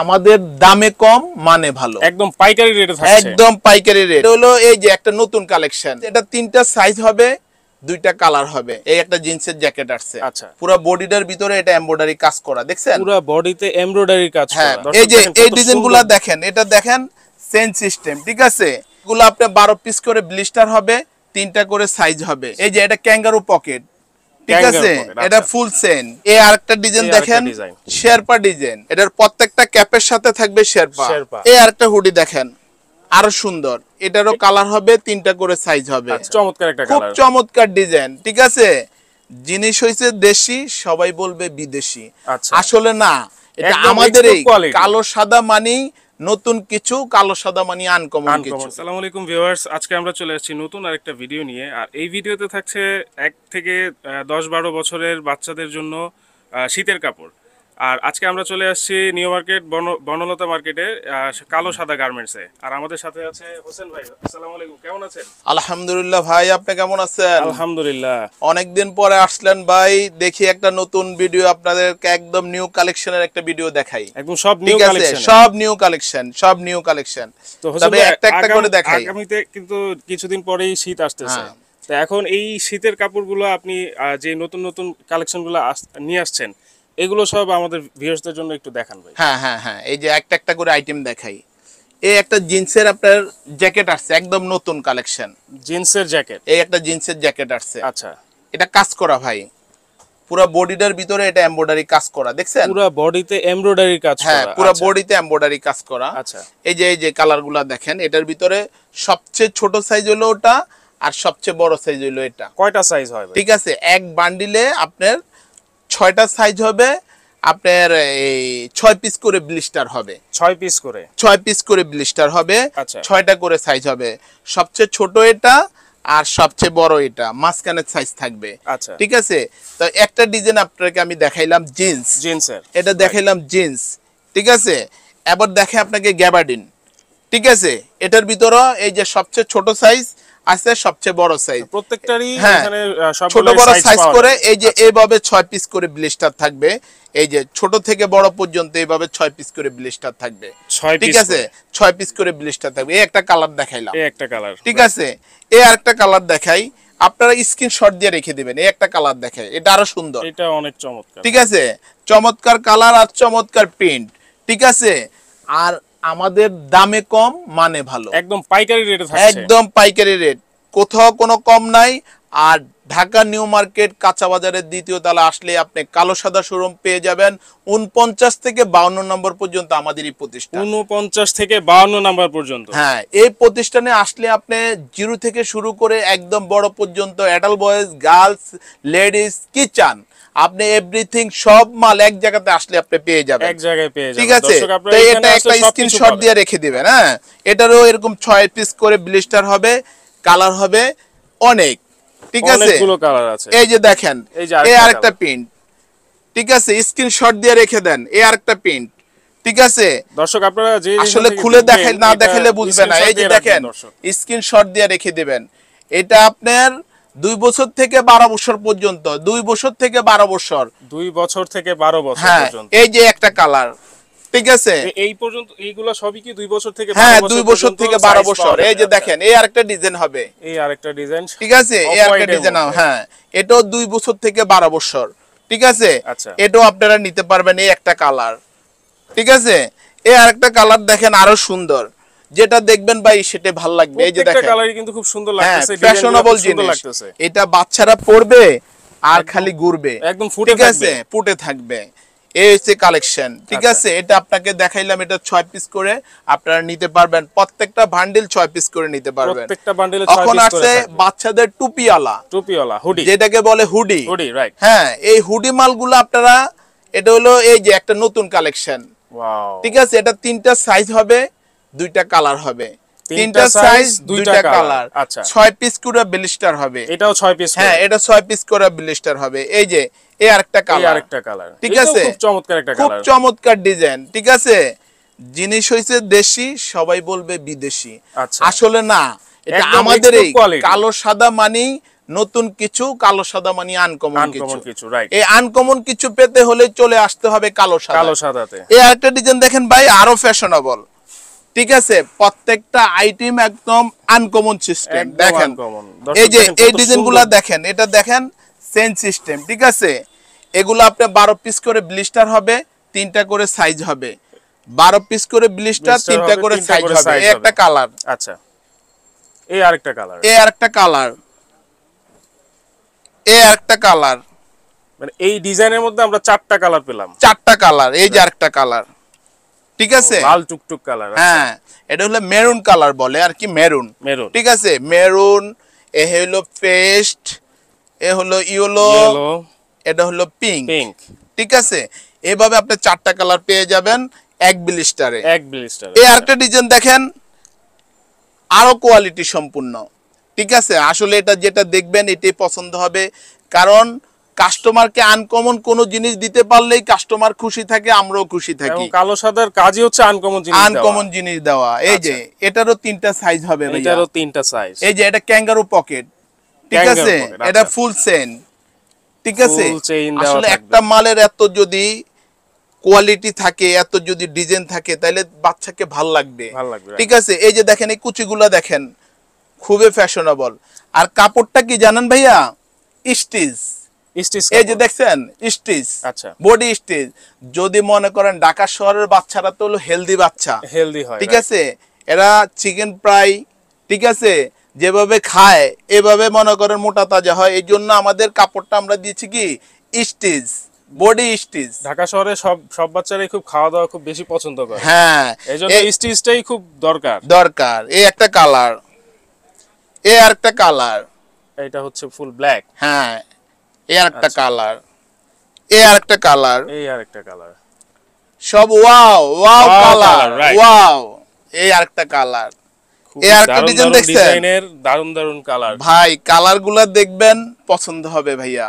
আমাদের দামে কম মানে ভালো। একদম পাইকারি রেটে থাকছে। একদম পাইকারি রেট হলো এই যে একটা নতুন কালেকশন এটা তিনটা সাইজ হবে দুইটা কালার হবে। এই একটা জিন্সের জ্যাকেট আসছে। আচ্ছা। পুরো বডিটার ভিতরে এটা এমব্রয়ডারি কাজ করা দেখছেন? পুরো বডিতে এমব্রয়ডারি কাজ হ্যাঁ করা। এই যে এই কত ডিজাইন সুন্দর। গুলা দেখেন এটা দেখেন সেন সিস্টেম ঠিক আছে? এগুলো আপনি বারো পিস করে ব্লিস্টার হবে তিনটা করে সাইজ হবে। এই যে এটা ক্যাঙ্গারু পকেট ঠিক আছে? এটা আচ্ছা। ফুল সেন এই আরেকটা ডিজাইন দেখেন? শেরপা ডিজাইন এটার প্রত্যেকটা ক্যাপের সাথে থাকবে শেরপা শেরপা। এই আরেকটা হুডি দেখেন। আরও সুন্দর। এটারও কালার হবে তিনটা করে সাইজ হবে। আচ্ছা, চমৎকার একটা খুব চমৎকার ডিজাইন ঠিক আছে? জিনিস হয়েছে দেশি সবাই বলবে বিদেশি। আচ্ছা। আসলে না এটা আমাদের এই কালো সাদা মানি নতুন কিছু কালো সাদা মানি আনকমন কিছু। আসসালামু আলাইকুম ভিউয়ার্স আজকে আমরা চলে আসছি নতুন আরেকটা ভিডিও নিয়ে। আর এই ভিডিওতে থাকছে এক থেকে দশ বারো বছরের বাচ্চাদের জন্য শীতের কাপড়। আর আজকে আমরা চলে আসছি নিউ মার্কেট বনলতা মার্কেটে কালো সাদা গার্মেন্টসে আর আমাদের সাথে আছে হোসেন ভাই। আসসালামু আলাইকুম কেমন আছেন? আলহামদুলিল্লাহ ভাই আপনি কেমন আছেন? আলহামদুলিল্লাহ। অনেকদিন পরে আসলেন ভাই দেখি একটা নতুন ভিডিও আপনাদেরকে একদম নিউ কালেকশনের একটা ভিডিও দেখাই। একদম সব নিউ কালেকশন সব নিউ কালেকশন সব নিউ কালেকশন তো তবে একটা একটা করে দেখাই। আগামীতে কিন্তু কিছুদিন পরেই শীত আসতেছে। হ্যাঁ। তো এখন এই শীতের কাপড়গুলো আপনি যে নতুন নতুন কালেকশনগুলো নিয়ে আসছেন এগুলো সব আমাদের ভিউয়ার্সদের জন্য একটু দেখান ভাই। হ্যাঁ হ্যাঁ হ্যাঁ এই যে একটা একটা করে আইটেম দেখাই। এই একটা জিন্সের আপনার জ্যাকেট আসছে একদম নতুন কালেকশন জিন্সের জ্যাকেট এই একটা জিন্সের জ্যাকেট আসছে। আচ্ছা। এটা কাজ করা ভাই। পুরো বডিটার ভিতরে এটা এমব্রয়ডারি কাজ করা দেখছেন? পুরো বডিতে এমব্রয়ডারি কাজ করা হ্যাঁ করা পুরো আচ্ছা, বডিতে এমব্রয়ডারি কাজ করা। আচ্ছা। এই যে এই যে কালারগুলা দেখেন এটার ভিতরে সবচেয়ে ছোট সাইজ হলো ওটা আর সবচেয়ে বড় সাইজ হলো এটা। কয়টা সাইজ হয় ভাই? ঠিক আছে এক বান্ডিলে আপনার ছয়টা সাইজ হবে আপনার এই ছয় পিস করে ব্লিস্টার হবে। ছয় পিস করে? ছয় পিস করে ব্লিস্টার হবে আচ্ছা। ছয়টা করে সাইজ হবে। সবচেয়ে ছোট এটা আর সবচেয়ে বড় এটা মাঝখানের সাইজ থাকবে। আচ্ছা। ঠিক আছে? তো একটা ডিজাইন আপনাকে আমি দেখাইলাম জিন্স জিন্সের এটা দেখাইলাম জিন্স ঠিক আছে? এবার দেখে আপনাকে গ্যাবার্ডিন ঠিক আছে? এটার ভিতরে এই যে সবচেয়ে ছোট সাইজ আছে সবচেয়ে বড় সাইজ প্রত্যেকটারই হ্যাঁ, এখানে ছোট বড় সাইজ করে এই যে এইভাবে ছয় পিস করে ব্লিস্টার থাকবে। এই যে ছোট থেকে বড় পর্যন্ত এইভাবে পিস করে ব্লিস্টার থাকবে। ঠিক আছে? পিস করে ব্লিস্টার থাকবে। এই একটা কালার দেখাইলাম। এই একটা কালার ঠিক আছে? এই আরেকটা কালার দেখাই। আপনারা স্ক্রিনশট দিয়ে রেখে দিবেন। এই একটা কালার দেখাই। এটা আরও সুন্দর। এটা অনেক চমৎকার। ঠিক আছে? চমৎকার কালার আর চমৎকার প্রিন্ট ঠিক আছে? আর আমাদের দামে কম মানে ভালো। একদম পাইকারি রেটে একদম পাইকারি রেট কোথাও কোনো কম নাই। আর ঢাকা নিউ মার্কেট কাঁচা বাজারের দ্বিতীয় তলা আসলে আপনি কালো সাদা শোরুম পেয়ে যাবেন। উনপঞ্চাশ থেকে বাউন্ন নম্বর পর্যন্ত আমাদের এই প্রতিষ্ঠান। উনপঞ্চাশ থেকে বাউন্ন নম্বর পর্যন্ত। হ্যাঁ এই প্রতিষ্ঠানে আসলে আপনি জিরো থেকে শুরু করে একদম বড় পর্যন্ত অ্যাডাল্ট বয়েজ গার্লস লেডিস কি চান আপনি এভরিথিং সব মাল এক জায়গাতে আসলে আপনি পেয়ে যাবেন। এক জায়গায় পেয়ে যাবেন। ঠিক আছে? তো এটা একটা স্ক্রিনশট দিয়ে রেখে দিবেন হ্যাঁ? এটারও এরকম ছয় পিস করে ব্লিস্টার হবে কালার হবে অনেক। ঠিক আছে? অনেকগুলো কালার আছে। এই যে দেখেন এই আরেকটা প্রিন্ট ঠিক আছে? স্ক্রিনশট দিয়ে রেখে দেন এই আরেকটা প্রিন্ট ঠিক আছে? দর্শক আপনারা যে আসলে খুলে দেখাই না দেখালে বুঝবে না। এই যে দেখেন। স্ক্রিনশট দিয়ে রেখে দিবেন। এটা আপনার দুই বছর থেকে বারো বছর পর্যন্ত দুই বছর থেকে বারো বছর। দুই বছর থেকে বারো বছর হ্যাঁ এই যে একটা কালার ঠিক আছে? এই পর্যন্ত এইগুলো সবই কি দুই বছর থেকে হ্যাঁ দুই বছর থেকে বারো বছর। এই যে। দেখেন এই আরেকটা ডিজাইন হবে। এই আরেকটা ডিজাইন ঠিক আছে? এই আরেকটা ডিজাইন হ্যাঁ এটাও দুই বছর থেকে বারো বছর। ঠিক আছে? আচ্ছা। এটাও আপনারা নিতে পারবেন এই একটা কালার ঠিক আছে? এই আরেকটা কালার দেখেন আরও সুন্দর। যেটা দেখবেন ভাই সেটা ভালো লাগবে। এই যে দেখেন। কালারই কিন্তু খুব সুন্দর হ্যাঁ লাগতেছে ফ্যাশনেবল জিনিস। এটা বাচ্চারা পড়বে আর খালি ঘুরবে। একদম ফুটে আছে? থাকবে। ফুটে থাকবে। এই হচ্ছে কালেকশন ঠিক আচ্ছা। আছে? এটা আপনাকে দেখাইলাম এটা ছয় পিস করে আপনারা নিতে পারবেন। প্রত্যেকটা বান্ডিল ছয় পিস করে নিতে পারবেন। প্রত্যেকটা বান্ডেলে এখন থাকবে। বাচ্চাদের টুপিওয়ালা। টুপিওয়ালা হুডি যেটাকে বলে হুডি হুডি রাইট হ্যাঁ এই হুডি মালগুলো আপনারা এটা হলো এই যে একটা নতুন কালেকশন ঠিক আছে? এটা তিনটা সাইজ হবে। দুইটা কালার হবে। তিনটা সাইজ দুইটা কালার আচ্ছা। ছয় পিস করে ব্লিস্টার হবে। এটাও ছয় পিস হ্যাঁ এটা ছয় পিস করে ব্লিস্টার হবে। এই যে এই আরেকটা কালার আরেকটা কালার ঠিক আছে? খুব চমৎকার একটা কালার খুব চমৎকার ডিজাইন ঠিক আছে? জিনিস হয়েছে দেশি সবাই বলবে বিদেশি। আচ্ছা। আসলে না এটা আমাদের এই কালো সাদা মানি নতুন কিছু কালো সাদা মানে আনকমন কিছু। কিছু রাইট এই আনকমন কিছু পেতে হলে চলে আসতে হবে কালো সাদা কালো সাদাতে। এই আরেকটা ডিজাইন দেখেন ভাই আরও ফ্যাশনেবল ঠিক আছে? প্রত্যেকটা আইটেম একদম আনকমন সিস্টেম দেখেন। এই যে এই কত ডিজাইন সুন্দর। দেখেন এটা দেখেন সেন সিস্টেম ঠিক আছে? এগুলো আপনি বারো পিস করে ব্লিস্টার হবে তিনটা করে সাইজ হবে। বারো পিস করে ব্লিস্টার তিনটা করে সাইজ হবে। এই একটা কালার আচ্ছা। এই আরেকটা কালার এ আরেকটা কালার এই আরেকটা কালার মানে এই ডিজাইনের মধ্যে আমরা চারটা কালার পেলাম। চারটা কালার এই যে আরেকটা কালার ঠিক আছে? লাল টুকটুক কালার হ্যাঁ এটা হলো মেরুন কালার বলে আর কি মেরুন। মেরুন। ঠিক আছে? মেরুন এ হলো পেস্ট এ হলো ইয়েলো এটা হলো পিঙ্ক। পিঙ্ক। ঠিক আছে? এভাবে আপনি চারটা কালার পেয়ে যাবেন এক বিলিস্টারে। এক ব্লিস্টার এই আরেকটা ডিজাইন দেখেন আরও কোয়ালিটি সম্পূর্ণ। ঠিক আছে? আসলে এটা যেটা দেখবেন এটাই পছন্দ হবে। কারণ কাস্টমারকে আনকমন কোন জিনিস দিতে পারলেই কাস্টমার খুশি থাকে আমরাও খুশি থাকি। কালো সাদার কাজই হচ্ছে আনকমন জিনিস আনকমন জিনিস দেওয়া। এই যে এটারও তিনটা সাইজ হবে এটারও তিনটা সাইজ এই যে এটা ক্যাঙ্গারু পকেট ঠিক আছে? এটা আচ্ছা। ফুল চেন ঠিক আছে? আসলে একটা মালের এত যদি কোয়ালিটি থাকে এত যদি ডিজাইন থাকে তাহলে বাচ্চাকে ভালো লাগবে। ভালো লাগবে, ঠিক আছে? এই যে দেখেন এই কুচিগুলা দেখেন খুবই ফ্যাশনেবল আর কাপড়টা কি জানেন ভাইয়া? স্টিচ। এই যে দেখছেন স্টিচ। আচ্ছা। Body stitch. যদি মনে করেন ঢাকা শহরের বাচ্চারা তো হলো হেলদি বাচ্চা। হেলদি হয় ঠিক আছে? এরা চিকেন ফ্রাই ঠিক আছে? যেভাবে খায় এভাবে মনে করেন মোটা তাজা হয়। এই জন্য আমাদের কাপড়টা আমরা দিয়েছি কি? Stitch body stitch. ঢাকা শহরে সব সব বাচ্চারাই খুব খাওয়া দাওয়া খুব বেশি পছন্দ করে। হ্যাঁ। এই জন্য স্টিচটাই খুব দরকার। দরকার। এই একটা কালার। এ আরেকটা কালার। এটা হচ্ছে ফুল ব্ল্যাক। হ্যাঁ। এ আরেকটা আচ্ছা। কালার। এ আরেকটা কালার। এই আরেকটা কালার। সব ওয়াও ওয়াও কালার ওয়াও। এই আরেকটা কালার। এই আরেকটা ডিজাইন দেখছেন? ডিজাইনের দারুণ দারুণ কালার। ভাই কালারগুলা দেখবেন পছন্দ হবে ভাইয়া।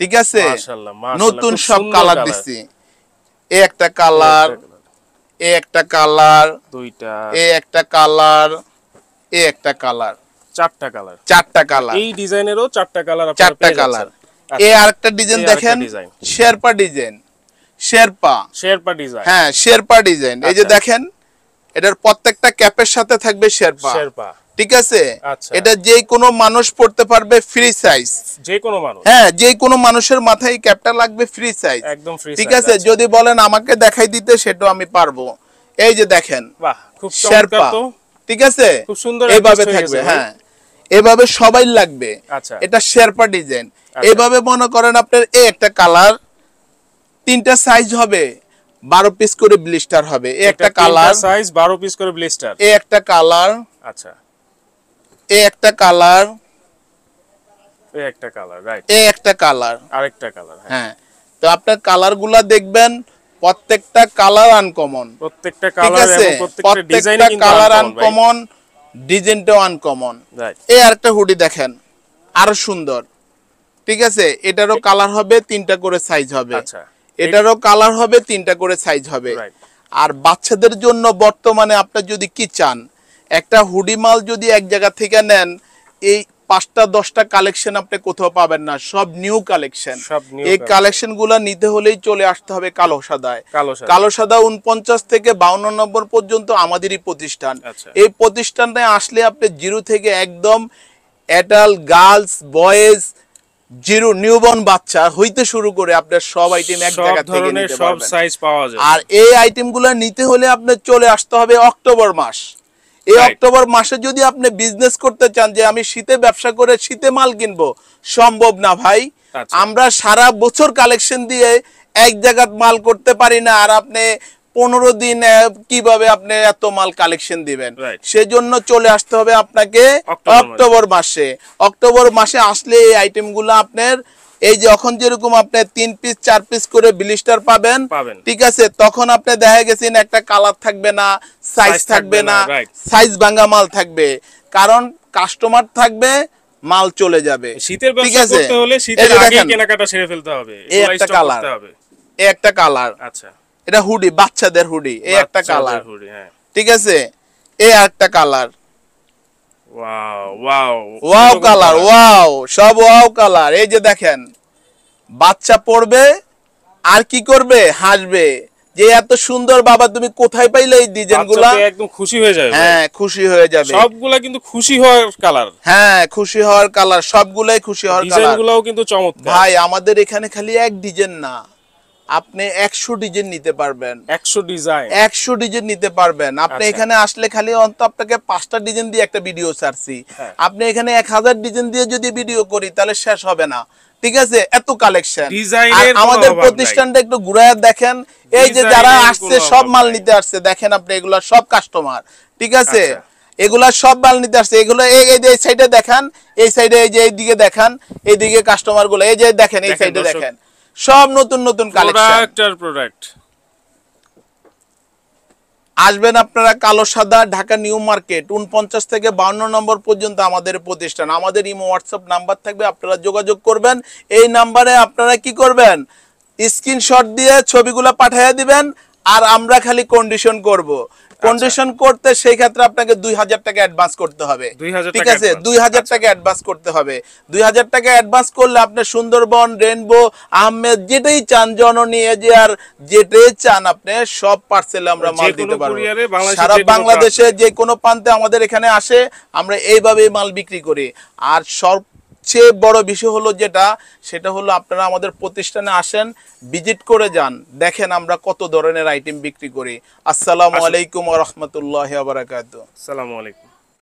ঠিক আছে? নতুন সব কালার colour। দিচ্ছি এ একটা কালার এ একটা কালার। দুইটা। এ একটা কালার এ একটা কালার। চারটা কালার। চারটা কালার। এই ডিজাইনেরও চারটা কালার চারটা কালার। এ আরেকটা ডিজাইন দেখেন sherpa design sherpa sherpa design হ্যাঁ শেরপা ডিজাইন এই যে আচ্ছা। দেখেন এটার প্রত্যেকটা ক্যাপের সাথে থাকবে শেরপা শেরপা ঠিক আছে? আচ্ছা। এটা যে কোনো মানুষ পড়তে পারবে ফ্রি সাইজ যে কোনো মানুষ। হ্যাঁ যে কোনো মানুষের মাথায় ক্যাপটা লাগবে ফ্রি সাইজ একদম free ঠিক আছে। যদি বলেন আমাকে দেখাই দিতে সেটাও আমি পারব। এই যে দেখেন বাহ খুব শেরপা ঠিক আছে? খুব সুন্দর হয়ে থাকবে হ্যাঁ। এভাবে সবাই লাগবে। আচ্ছা। এটা শেরপা ডিজাইন। আচ্ছা। এভাবে মনে করেন আপনার এই একটা কালার তিনটা সাইজ হবে বারো পিস করে ব্লিস্টার হবে। এই একটা কালার। সাইজ 12 পিস করে ব্লিস্টার এই একটা কালার। আচ্ছা। এই একটা কালার। এই একটা কালার রাইট এই একটা কালার। আরেকটা কালার হ্যাঁ। হ্যাঁ। তো আপনার কালারগুলা দেখবেন প্রত্যেকটা কালার আনকমন প্রত্যেকটা কালার এবং প্রত্যেকটা ডিজাইন কালার আনকমন ডিজাইনটাও আনকমন এই আরেকটা হুডি দেখেন আরও সুন্দর। ঠিক আছে? এটারও কালার হবে তিনটা করে সাইজ হবে। আচ্ছা। এটারও কালার হবে তিনটা করে সাইজ হবে। আর বাচ্চাদের জন্য বর্তমানে আপনার যদি কি চান একটা হুডি মাল যদি এক জায়গা থেকে নেন এই পাঁচটা দশটা কালেকশন আপনি কোথাও পাবেন না। সব নিউ কালেকশন এই কালেকশনগুলা নিতে হলেই চলে আসতে হবে কালো সাদায় কালো সাদা। উনপঞ্চাশ থেকে বাউন্ন নম্বর পর্যন্ত আমাদেরই প্রতিষ্ঠান। আচ্ছা। এই প্রতিষ্ঠানে আসলে আপনি জিরো থেকে একদম adult girls boys zero newborn বাচ্চা হইতে শুরু করে আপনার সব আইটেম এক জায়গা থেকে নিতে সব পারবেন। সাইজ পাওয়া যায় আর এই আইটেম আইটেমগুলো নিতে হলে আপনার চলে আসতে হবে অক্টোবর মাস। এই অক্টোবর মাসে যদি আপনি বিজনেস করতে চান যে আমি শীতে ব্যবসা করে শীতে মাল কিনবো সম্ভব না ভাই। আচ্ছা। আমরা সারা বছর কালেকশন দিয়ে এক জায়গাত মাল করতে পারি না আর আপনি পনেরো দিন কীভাবে আপনি এত মাল কালেকশন দিবেন? সেজন্য চলে আসতে হবে আপনাকে অক্টোবর মাসে। অক্টোবর মাসে। অক্টোবর মাসে আসলে এই আইটেমগুলো আপনার এই যে এখন যেরকম আপনি তিন পিস চার পিস করে ব্লিস্টার পাবেন। ঠিক আছে? তখন আপনি দেখা গেছেন একটা কালার থাকবে না সাইজ থাকবে না সাইজ ভাঙা মাল থাকবে। কারণ কাস্টমার থাকবে মাল চলে যাবে। শীতের ঠিক আছে? হলে শীতের আগে কেনাকাটা সেরে ফেলতে হবে এই একটা কালার হবে। এই একটা কালার আচ্ছা। এটা হুডি বাচ্চাদের হুডি এই একটা কালার হ্যাঁ। ঠিক আছে? এই একটা কালার ওয়াও ওয়াও ওয়াও সুন্দর কালার ওয়াও সব ওয়াও কালার এই যে দেখেন বাচ্চা পড়বে আর কি করবে? হাসবে। যে এত সুন্দর বাবা তুমি কোথায় পাইলে এই ডিজাইনগুলা? একদম খুশি হয়ে যাবে হ্যাঁ খুশি হয়ে যাবে। সবগুলা কিন্তু খুশি হওয়ার কালার হ্যাঁ খুশি হওয়ার কালার সবগুলাই খুশি হওয়ার ডিজাইন গুলাও কিন্তু চমৎকার। ভাই আমাদের এখানে খালি এক ডিজাইন না। আপনি একশো ডিজাইন নিতে পারবেন। একশো ডিজাইন। একশো ডিজাইন নিতে পারবেন। আপনি আচ্ছা। এখানে আসলে খালি অন্ত আপনাকে পাঁচটা ডিজাইন দিয়ে একটা ভিডিও ছাড়ছি। হ্যাঁ। আপনি এখানে এক হাজার ডিজাইন দিয়ে যদি ভিডিও করি তাহলে শেষ হবে না। ঠিক আছে? এত কালেকশন আমাদের প্রতিষ্ঠানটা একটু ঘুরায় দেখেন। এই যে যারা আসছে সব মাল নিতে আসছে। দেখেন আপনি এগুলা সব কাস্টমার ঠিক আছে? আচ্ছা। এগুলা সব মাল নিতে আসছে। এগুলো এই এই সাইডে দেখান এই সাইডে এই যে এইদিকে দেখান এইদিকে কাস্টমারগুলো এই যে দেখেন এই সাইডে দেখেন। সব নতুন নতুন কালেকশন প্রোডাক্ট আসবেন আপনারা কালো সাদা ঢাকা নিউ মার্কেট উনপঞ্চাশ থেকে বাউন্ন নম্বর পর্যন্ত আমাদের প্রতিষ্ঠান। আমাদের ইমো হোয়াটসঅ্যাপ নাম্বার থাকবে আপনারা যোগাযোগ করবেন। এই নাম্বারে আপনারা কি করবেন? স্ক্রিনশট দিয়ে ছবিগুলো পাঠিয়ে দিবেন আর আমরা খালি কন্ডিশন করব। কন্ডিশন করতে সেই ক্ষেত্রে আপনাকে দুই হাজার টাকা অ্যাডভান্স করতে হবে। ঠিক আছে? দুই হাজার টাকা অ্যাডভান্স করতে হবে। দুই হাজার টাকা অ্যাডভান্স করলে আপনি সুন্দরবন রেনবো আহমেদ যেটাই চান জননী এজিআর যেটাই চান আপনি সব পার্সেল আমরা মাল দিতে পারব। সারা বাংলাদেশে যে কোনো প্রান্তে আমাদের এখানে আসে আমরা এইভাবেই মাল বিক্রি করি। আর সবচেয়ে বড় বিষয় হলো যেটা সেটা হলো আপনারা আমাদের প্রতিষ্ঠানে আসেন ভিজিট করে যান দেখেন আমরা কত ধরনের আইটেম বিক্রি করি। আসসালামু আলাইকুম রহমতুল্লাহ বারাকাতু আসসালামু আলাইকুম।